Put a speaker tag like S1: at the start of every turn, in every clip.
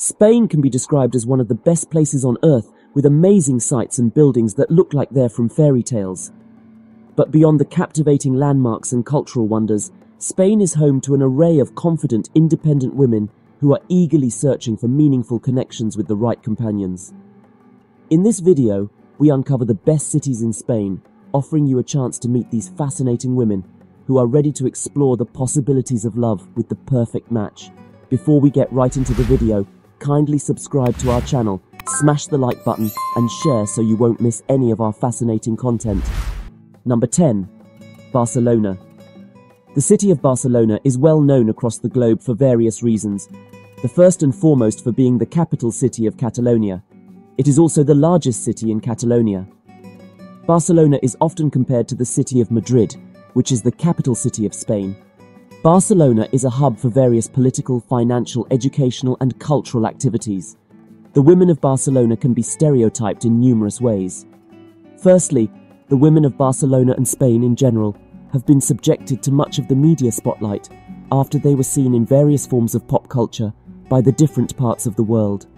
S1: Spain can be described as one of the best places on earth with amazing sights and buildings that look like they're from fairy tales. But beyond the captivating landmarks and cultural wonders, Spain is home to an array of confident, independent women who are eagerly searching for meaningful connections with the right companions. In this video, we uncover the best cities in Spain, offering you a chance to meet these fascinating women who are ready to explore the possibilities of love with the perfect match. Before we get right into the video, kindly subscribe to our channel, smash the like button, and share so you won't miss any of our fascinating content. Number 10. Barcelona. The city of Barcelona is well known across the globe for various reasons. The first and foremost for being the capital city of Catalonia. It is also the largest city in Catalonia. Barcelona is often compared to the city of Madrid, which is the capital city of Spain. Barcelona is a hub for various political, financial, educational, and cultural activities. The women of Barcelona can be stereotyped in numerous ways. Firstly, the women of Barcelona and Spain in general have been subjected to much of the media spotlight after they were seen in various forms of pop culture by the different parts of the world.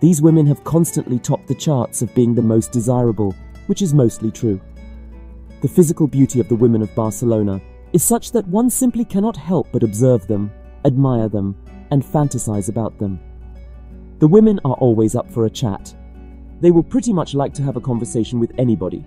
S1: These women have constantly topped the charts of being the most desirable, which is mostly true. The physical beauty of the women of Barcelona is such that one simply cannot help but observe them, admire them, and fantasize about them. The women are always up for a chat. They will pretty much like to have a conversation with anybody.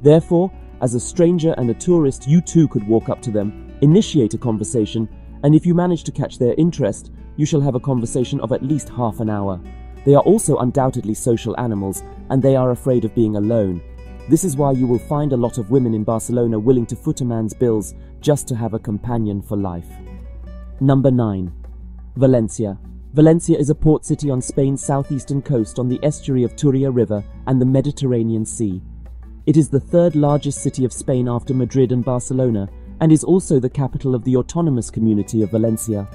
S1: Therefore, as a stranger and a tourist, you too could walk up to them, initiate a conversation, and if you manage to catch their interest, you shall have a conversation of at least half an hour. They are also undoubtedly social animals, and they are afraid of being alone, this is why you will find a lot of women in Barcelona willing to foot a man's bills just to have a companion for life. Number 9. Valencia. Valencia is a port city on Spain's southeastern coast on the estuary of Turia River and the Mediterranean Sea. It is the third largest city of Spain after Madrid and Barcelona and is also the capital of the autonomous community of Valencia.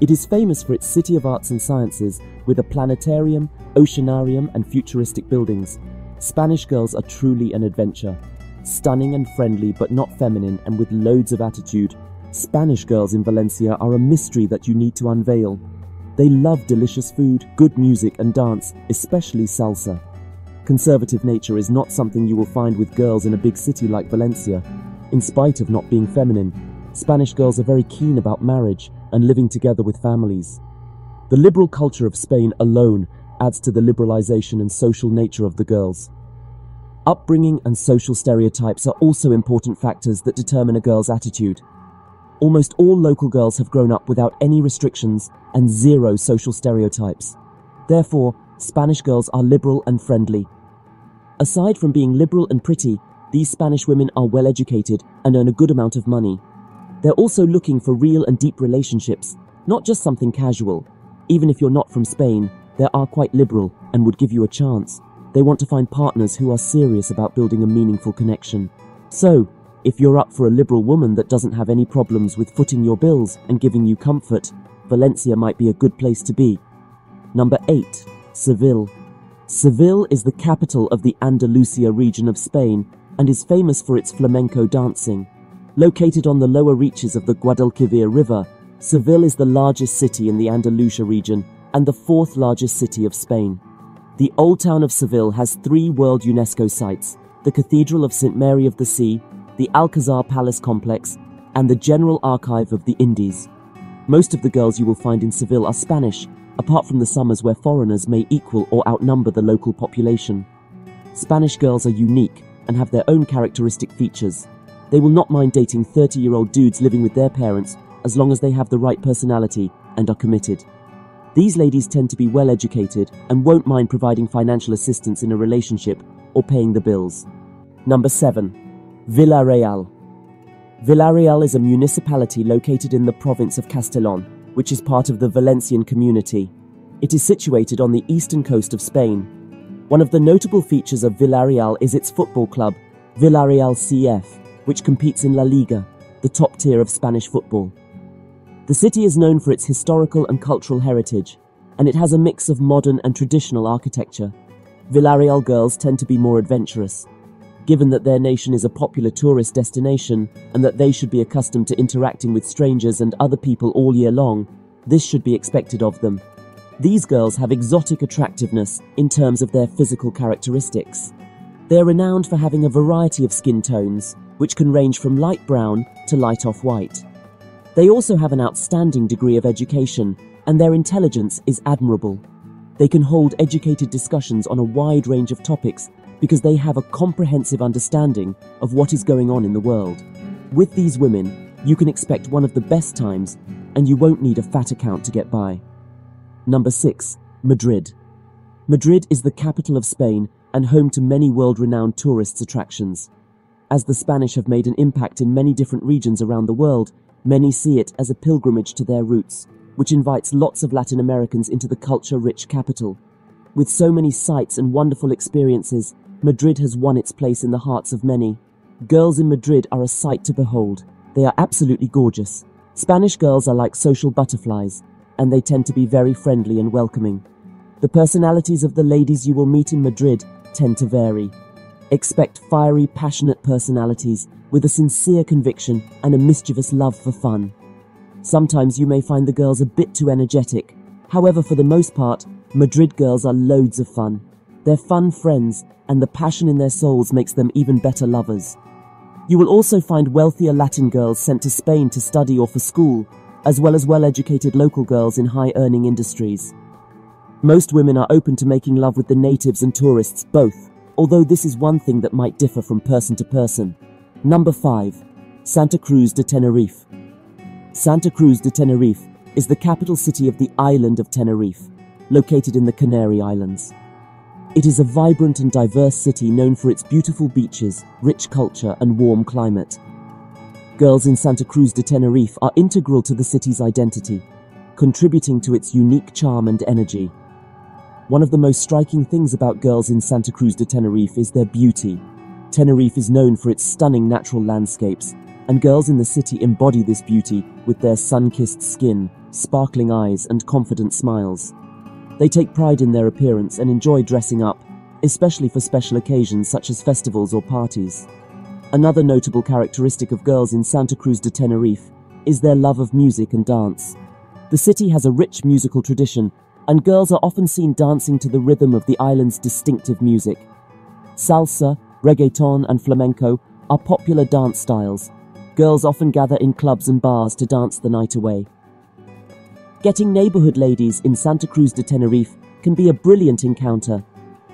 S1: It is famous for its City of Arts and Sciences with a planetarium, oceanarium and futuristic buildings, Spanish girls are truly an adventure. Stunning and friendly, but not feminine and with loads of attitude, Spanish girls in Valencia are a mystery that you need to unveil. They love delicious food, good music, and dance, especially salsa. Conservative nature is not something you will find with girls in a big city like Valencia. In spite of not being feminine, Spanish girls are very keen about marriage and living together with families. The liberal culture of Spain alone adds to the liberalization and social nature of the girls. Upbringing and social stereotypes are also important factors that determine a girl's attitude. Almost all local girls have grown up without any restrictions and zero social stereotypes. Therefore, Spanish girls are liberal and friendly. Aside from being liberal and pretty, these Spanish women are well educated and earn a good amount of money. They're also looking for real and deep relationships, not just something casual. Even if you're not from Spain, they are quite liberal and would give you a chance. They want to find partners who are serious about building a meaningful connection. So, if you're up for a liberal woman that doesn't have any problems with footing your bills and giving you comfort, Valencia might be a good place to be. Number 8. Seville. Seville is the capital of the Andalusia region of Spain and is famous for its flamenco dancing. Located on the lower reaches of the Guadalquivir River, Seville is the largest city in the Andalusia region and the fourth largest city of Spain. The Old Town of Seville has three World UNESCO sites the Cathedral of St. Mary of the Sea, the Alcazar Palace Complex, and the General Archive of the Indies. Most of the girls you will find in Seville are Spanish, apart from the summers where foreigners may equal or outnumber the local population. Spanish girls are unique and have their own characteristic features. They will not mind dating 30 year old dudes living with their parents as long as they have the right personality and are committed. These ladies tend to be well educated and won't mind providing financial assistance in a relationship or paying the bills. Number 7. Villarreal. Villarreal is a municipality located in the province of Castellon, which is part of the Valencian community. It is situated on the eastern coast of Spain. One of the notable features of Villarreal is its football club, Villarreal CF, which competes in La Liga, the top tier of Spanish football. The city is known for its historical and cultural heritage, and it has a mix of modern and traditional architecture. Villarreal girls tend to be more adventurous. Given that their nation is a popular tourist destination and that they should be accustomed to interacting with strangers and other people all year long, this should be expected of them. These girls have exotic attractiveness in terms of their physical characteristics. They're renowned for having a variety of skin tones, which can range from light brown to light off white. They also have an outstanding degree of education, and their intelligence is admirable. They can hold educated discussions on a wide range of topics because they have a comprehensive understanding of what is going on in the world. With these women, you can expect one of the best times, and you won't need a fat account to get by. Number 6. Madrid. Madrid is the capital of Spain and home to many world renowned tourist attractions. As the Spanish have made an impact in many different regions around the world, many see it as a pilgrimage to their roots, which invites lots of Latin Americans into the culture rich capital. With so many sights and wonderful experiences, Madrid has won its place in the hearts of many. Girls in Madrid are a sight to behold. They are absolutely gorgeous. Spanish girls are like social butterflies, and they tend to be very friendly and welcoming. The personalities of the ladies you will meet in Madrid tend to vary. Expect fiery, passionate personalities with a sincere conviction and a mischievous love for fun. Sometimes you may find the girls a bit too energetic. However, for the most part, Madrid girls are loads of fun. They're fun friends, and the passion in their souls makes them even better lovers. You will also find wealthier Latin girls sent to Spain to study or for school, as well as well educated local girls in high earning industries. Most women are open to making love with the natives and tourists both, although this is one thing that might differ from person to person. Number 5. Santa Cruz de Tenerife. Santa Cruz de Tenerife is the capital city of the island of Tenerife, located in the Canary Islands. It is a vibrant and diverse city known for its beautiful beaches, rich culture, and warm climate. Girls in Santa Cruz de Tenerife are integral to the city's identity, contributing to its unique charm and energy. One of the most striking things about girls in Santa Cruz de Tenerife is their beauty. Tenerife is known for its stunning natural landscapes, and girls in the city embody this beauty with their sun kissed skin, sparkling eyes, and confident smiles. They take pride in their appearance and enjoy dressing up, especially for special occasions such as festivals or parties. Another notable characteristic of girls in Santa Cruz de Tenerife is their love of music and dance. The city has a rich musical tradition, and girls are often seen dancing to the rhythm of the island's distinctive music. Salsa, reggaeton, and flamenco are popular dance styles. Girls often gather in clubs and bars to dance the night away. Getting neighborhood ladies in Santa Cruz de Tenerife can be a brilliant encounter.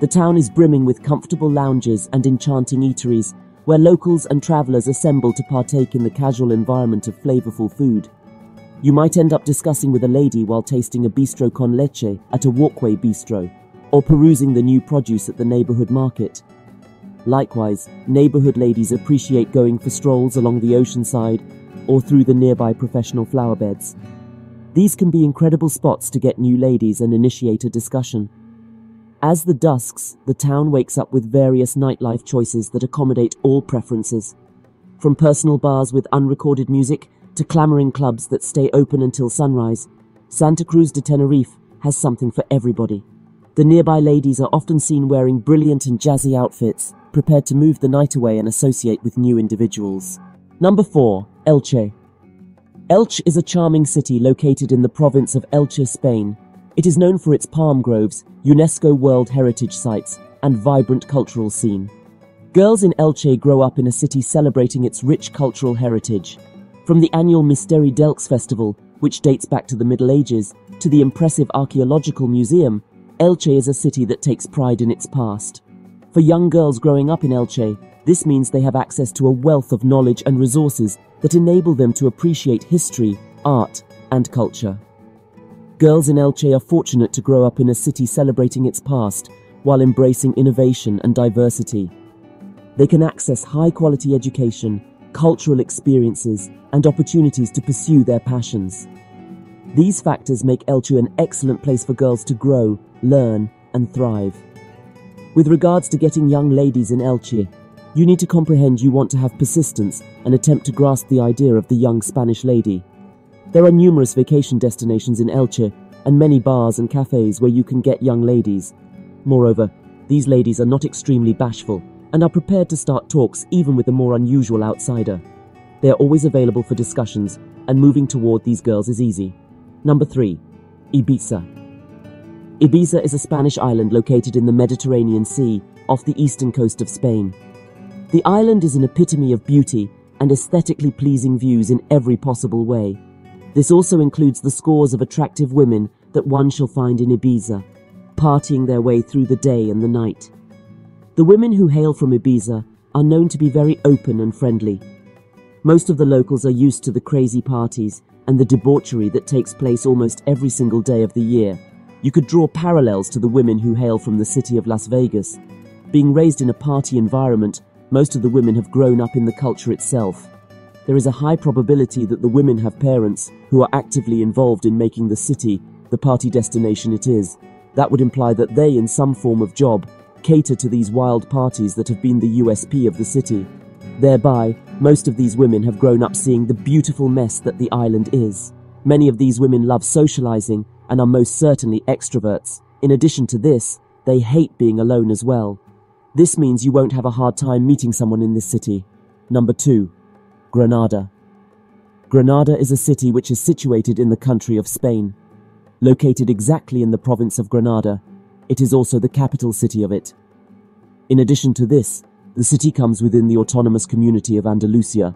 S1: The town is brimming with comfortable lounges and enchanting eateries where locals and travelers assemble to partake in the casual environment of flavorful food. You might end up discussing with a lady while tasting a bistro con leche at a walkway bistro, or perusing the new produce at the neighborhood market. Likewise, neighborhood ladies appreciate going for strolls along the ocean side or through the nearby professional flower beds. These can be incredible spots to get new ladies and initiate a discussion. As the dusks, the town wakes up with various nightlife choices that accommodate all preferences. From personal bars with unrecorded music to clamoring clubs that stay open until sunrise, Santa Cruz de Tenerife has something for everybody. The nearby ladies are often seen wearing brilliant and jazzy outfits, prepared to move the night away and associate with new individuals. Number 4. Elche. Elche is a charming city located in the province of Elche, Spain. It is known for its palm groves, UNESCO World Heritage Sites, and vibrant cultural scene. Girls in Elche grow up in a city celebrating its rich cultural heritage. From the annual Misteri d'Elx festival, which dates back to the Middle Ages, to the impressive archaeological museum, Elche is a city that takes pride in its past. For young girls growing up in Elche, this means they have access to a wealth of knowledge and resources that enable them to appreciate history, art, and culture. Girls in Elche are fortunate to grow up in a city celebrating its past while embracing innovation and diversity. They can access high quality education, cultural experiences, and opportunities to pursue their passions. These factors make Elche an excellent place for girls to grow, learn, and thrive. With regards to getting young ladies in Elche, you need to comprehend you want to have persistence and attempt to grasp the idea of the young Spanish lady. There are numerous vacation destinations in Elche and many bars and cafes where you can get young ladies. Moreover, these ladies are not extremely bashful and are prepared to start talks even with a more unusual outsider. They are always available for discussions, and moving toward these girls is easy. Number 3. Ibiza. Ibiza is a Spanish island located in the Mediterranean Sea off the eastern coast of Spain. The island is an epitome of beauty and aesthetically pleasing views in every possible way. This also includes the scores of attractive women that one shall find in Ibiza, partying their way through the day and the night. The women who hail from Ibiza are known to be very open and friendly. Most of the locals are used to the crazy parties and the debauchery that takes place almost every single day of the year. You could draw parallels to the women who hail from the city of Las Vegas. Being raised in a party environment, most of the women have grown up in the culture itself. There is a high probability that the women have parents who are actively involved in making the city the party destination it is. That would imply that they, in some form of job, cater to these wild parties that have been the USP of the city. Thereby, most of these women have grown up seeing the beautiful mess that the island is. Many of these women love socializing and are most certainly extroverts. In addition to this, they hate being alone as well. This means you won't have a hard time meeting someone in this city. Number 2. Granada. Granada is a city which is situated in the country of Spain. Located exactly in the province of Granada, it is also the capital city of it. In addition to this, the city comes within the autonomous community of Andalusia.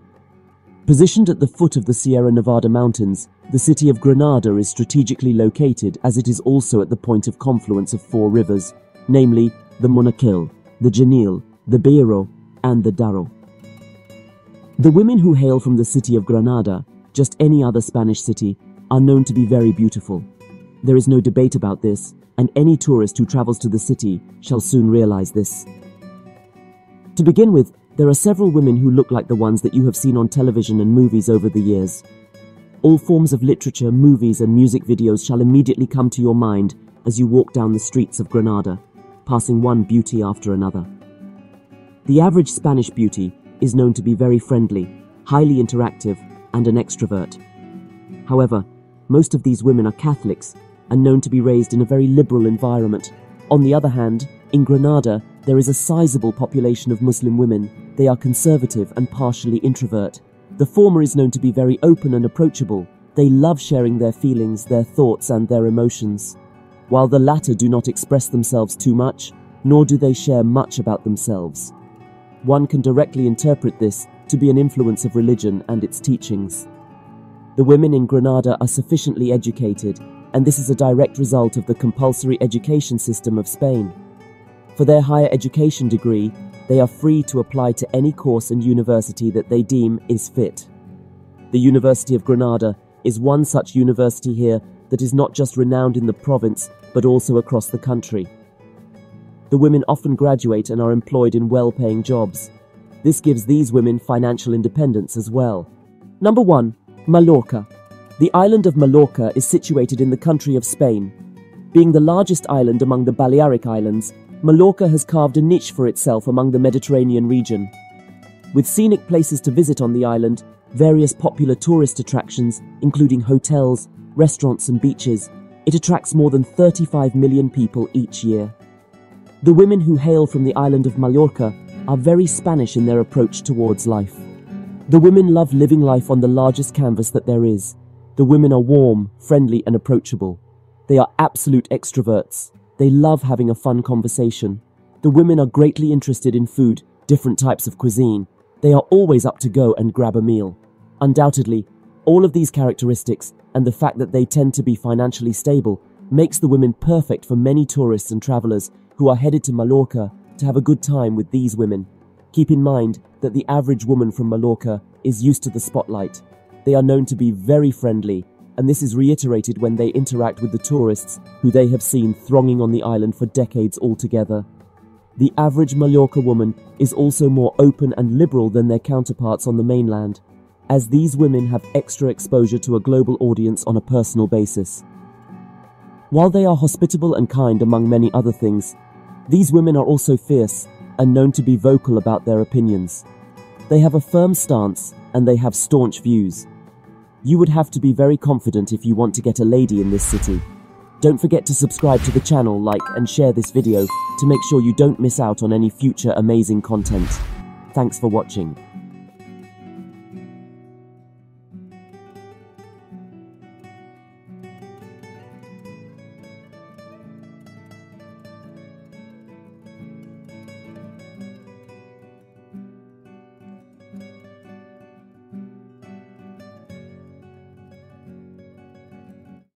S1: Positioned at the foot of the Sierra Nevada mountains, the city of Granada is strategically located as it is also at the point of confluence of four rivers, namely the Monaquil, the Genil, the Beiro, and the Darro. The women who hail from the city of Granada, just any other Spanish city, are known to be very beautiful. There is no debate about this, and any tourist who travels to the city shall soon realize this. To begin with, there are several women who look like the ones that you have seen on television and movies over the years. All forms of literature, movies, and music videos shall immediately come to your mind as you walk down the streets of Granada, passing one beauty after another. The average Spanish beauty is known to be very friendly, highly interactive, and an extrovert. However, most of these women are Catholics and known to be raised in a very liberal environment. On the other hand, in Granada, there is a sizable population of Muslim women. They are conservative and partially introvert. The former is known to be very open and approachable. They love sharing their feelings, their thoughts, and their emotions. While the latter do not express themselves too much, nor do they share much about themselves. One can directly interpret this to be an influence of religion and its teachings. The women in Granada are sufficiently educated and this is a direct result of the compulsory education system of Spain. For their higher education degree, they are free to apply to any course and university that they deem is fit. The University of Granada is one such university here that is not just renowned in the province, but also across the country. The women often graduate and are employed in well paying jobs. This gives these women financial independence as well. Number 1. Mallorca. The island of Mallorca is situated in the country of Spain. Being the largest island among the Balearic Islands, Mallorca has carved a niche for itself among the Mediterranean region. With scenic places to visit on the island, various popular tourist attractions, including hotels, restaurants, and beaches, it attracts more than 35 million people each year. The women who hail from the island of Mallorca are very Spanish in their approach towards life. The women love living life on the largest canvas that there is, the women are warm, friendly, and approachable. They are absolute extroverts. They love having a fun conversation. The women are greatly interested in food, different types of cuisine. They are always up to go and grab a meal. Undoubtedly, all of these characteristics and the fact that they tend to be financially stable makes the women perfect for many tourists and travelers who are headed to Mallorca to have a good time with these women. Keep in mind that the average woman from Mallorca is used to the spotlight they are known to be very friendly, and this is reiterated when they interact with the tourists who they have seen thronging on the island for decades altogether. The average Mallorca woman is also more open and liberal than their counterparts on the mainland, as these women have extra exposure to a global audience on a personal basis. While they are hospitable and kind among many other things, these women are also fierce and known to be vocal about their opinions. They have a firm stance and they have staunch views. You would have to be very confident if you want to get a lady in this city. Don't forget to subscribe to the channel, like and share this video to make sure you don't miss out on any future amazing content. Thanks for watching.